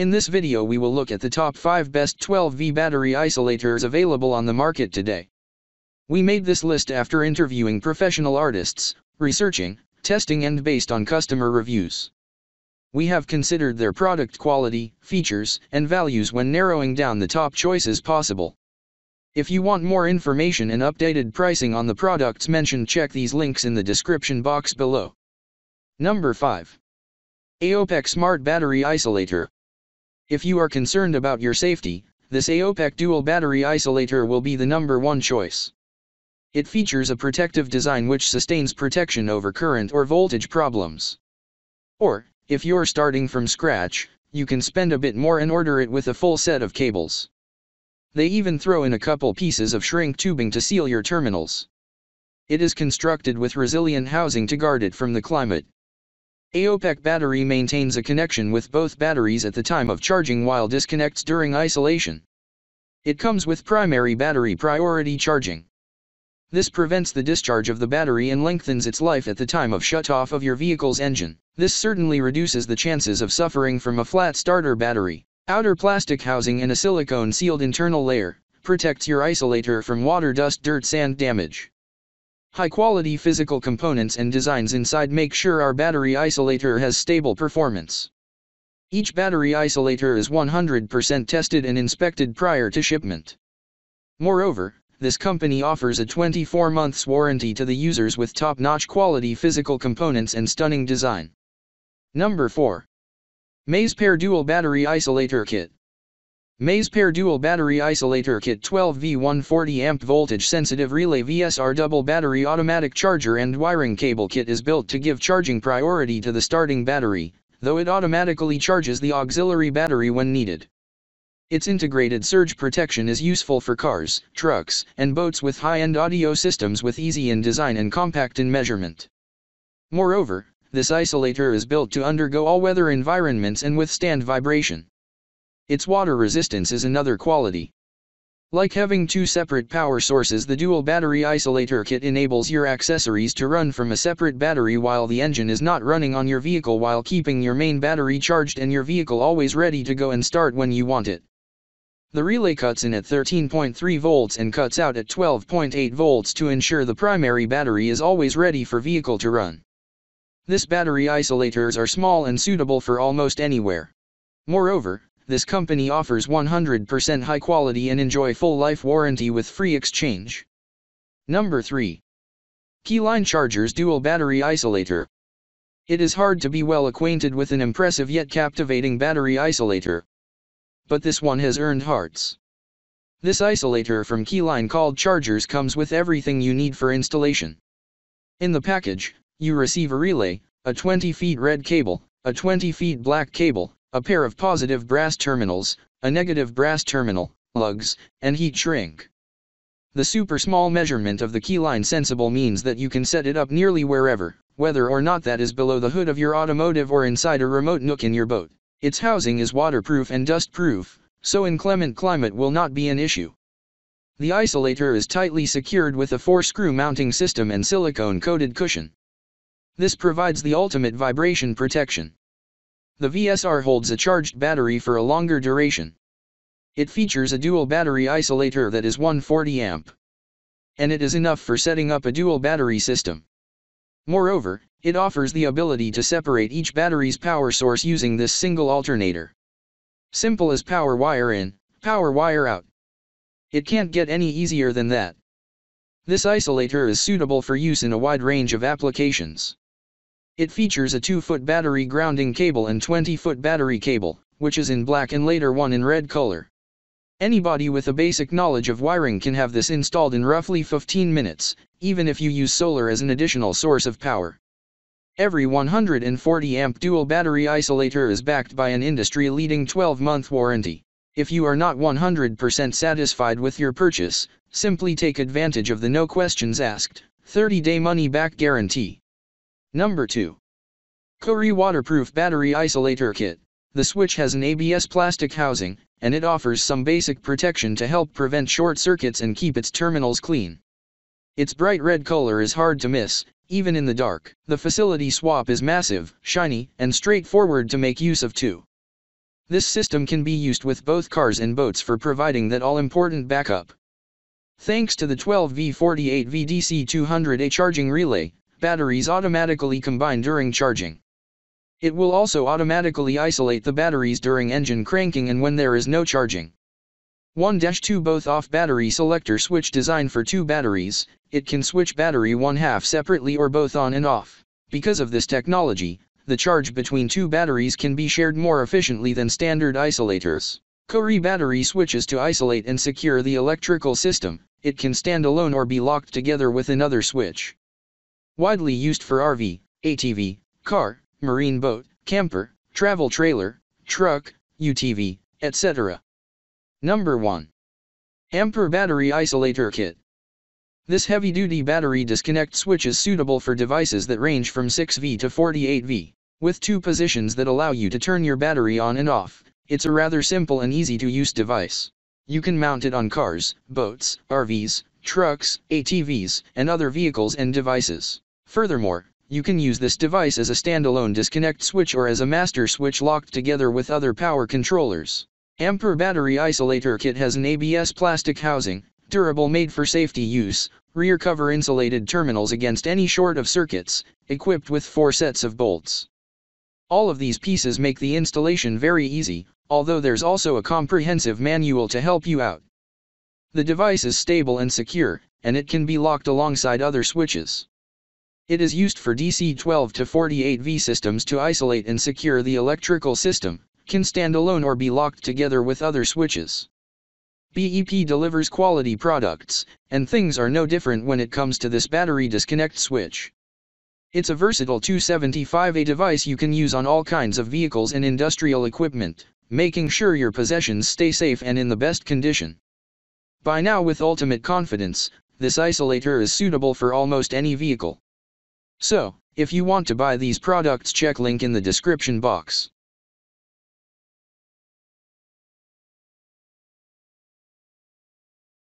In this video we will look at the top 5 best 12V battery isolators available on the market today. We made this list after interviewing professional artists, researching, testing and based on customer reviews. We have considered their product quality, features, and values when narrowing down the top choices possible. If you want more information and updated pricing on the products mentioned check these links in the description box below. Number 5. AOPEC Smart Battery Isolator. If you are concerned about your safety, this AOPEC Dual Battery Isolator will be the number one choice. It features a protective design which sustains protection over current or voltage problems. Or, if you're starting from scratch, you can spend a bit more and order it with a full set of cables. They even throw in a couple pieces of shrink tubing to seal your terminals. It is constructed with resilient housing to guard it from the climate. AOPEC battery maintains a connection with both batteries at the time of charging while disconnects during isolation. It comes with primary battery priority charging. This prevents the discharge of the battery and lengthens its life at the time of shut-off of your vehicle's engine. This certainly reduces the chances of suffering from a flat starter battery. Outer plastic housing and a silicone sealed internal layer protects your isolator from water dust dirt sand damage. High quality physical components and designs inside make sure our battery isolator has stable performance. Each battery isolator is 100% tested and inspected prior to shipment. Moreover, this company offers a 24 months warranty to the users with top-notch quality physical components and stunning design. Number 4. MaySpare Dual Battery Isolator Kit. MaySpare Dual Battery Isolator Kit 12V 140 amp voltage sensitive relay VSR double battery automatic charger and wiring cable kit is built to give charging priority to the starting battery, though it automatically charges the auxiliary battery when needed. Its integrated surge protection is useful for cars, trucks, and boats with high-end audio systems with easy in design and compact in measurement. Moreover, this isolator is built to undergo all-weather environments and withstand vibration. Its water resistance is another quality. Like having two separate power sources the dual battery isolator kit enables your accessories to run from a separate battery while the engine is not running on your vehicle while keeping your main battery charged and your vehicle always ready to go and start when you want it. The relay cuts in at 13.3 volts and cuts out at 12.8 volts to ensure the primary battery is always ready for vehicle to run. This battery isolators are small and suitable for almost anywhere. Moreover, this company offers 100% high quality and enjoy full life warranty with free exchange. Number 3. Keyline Chargers Dual Battery Isolator. It is hard to be well acquainted with an impressive yet captivating battery isolator, but this one has earned hearts. This isolator from Keyline called Chargers comes with everything you need for installation. In the package, you receive a relay, a 20 feet red cable, a 20 feet black cable, a pair of positive brass terminals, a negative brass terminal, lugs, and heat shrink. The super small measurement of the Keyline Sensible means that you can set it up nearly wherever, whether or not that is below the hood of your automotive or inside a remote nook in your boat. Its housing is waterproof and dustproof, so inclement climate will not be an issue. The isolator is tightly secured with a four-screw mounting system and silicone-coated cushion. This provides the ultimate vibration protection. The VSR holds a charged battery for a longer duration. It features a dual battery isolator that is 140 amp. And it is enough for setting up a dual battery system. Moreover, it offers the ability to separate each battery's power source using this single alternator. Simple as power wire in, power wire out. It can't get any easier than that. This isolator is suitable for use in a wide range of applications. It features a 2-foot battery grounding cable and 20-foot battery cable, which is in black and later one in red color. Anybody with a basic knowledge of wiring can have this installed in roughly 15 minutes, even if you use solar as an additional source of power. Every 140 amp dual battery isolator is backed by an industry-leading 12-month warranty. If you are not 100% satisfied with your purchase, simply take advantage of the no questions asked, 30-day money-back guarantee. Number 2. Kohree Waterproof Battery Isolator Kit. The switch has an ABS plastic housing, and it offers some basic protection to help prevent short circuits and keep its terminals clean. Its bright red color is hard to miss, even in the dark. The facility swap is massive, shiny, and straightforward to make use of too. This system can be used with both cars and boats for providing that all-important backup. Thanks to the 12V48V DC200A charging relay, batteries automatically combine during charging. It will also automatically isolate the batteries during engine cranking and when there is no charging. 1-2 both off battery selector switch designed for two batteries, it can switch battery one half separately or both on and off. Because of this technology, the charge between two batteries can be shared more efficiently than standard isolators. Kohree battery switches to isolate and secure the electrical system, it can stand alone or be locked together with another switch. Widely used for RV, ATV, car, marine boat, camper, travel trailer, truck, UTV, etc. Number 1. Ampper Battery Isolator Kit. This heavy-duty battery disconnect switch is suitable for devices that range from 6V to 48V, with two positions that allow you to turn your battery on and off. It's a rather simple and easy to use device. You can mount it on cars, boats, RVs, trucks, ATVs, and other vehicles and devices. Furthermore, you can use this device as a standalone disconnect switch or as a master switch locked together with other power controllers. Ampper battery isolator kit has an ABS plastic housing, durable made for safety use, rear cover insulated terminals against any short of circuits, equipped with four sets of bolts. All of these pieces make the installation very easy, although there's also a comprehensive manual to help you out. The device is stable and secure, and it can be locked alongside other switches. It is used for DC 12 to 48V systems to isolate and secure the electrical system, can stand alone or be locked together with other switches. BEP delivers quality products, and things are no different when it comes to this battery disconnect switch. It's a versatile 275A device you can use on all kinds of vehicles and industrial equipment, making sure your possessions stay safe and in the best condition. By now with ultimate confidence, this isolator is suitable for almost any vehicle. So, if you want to buy these products check link in the description box.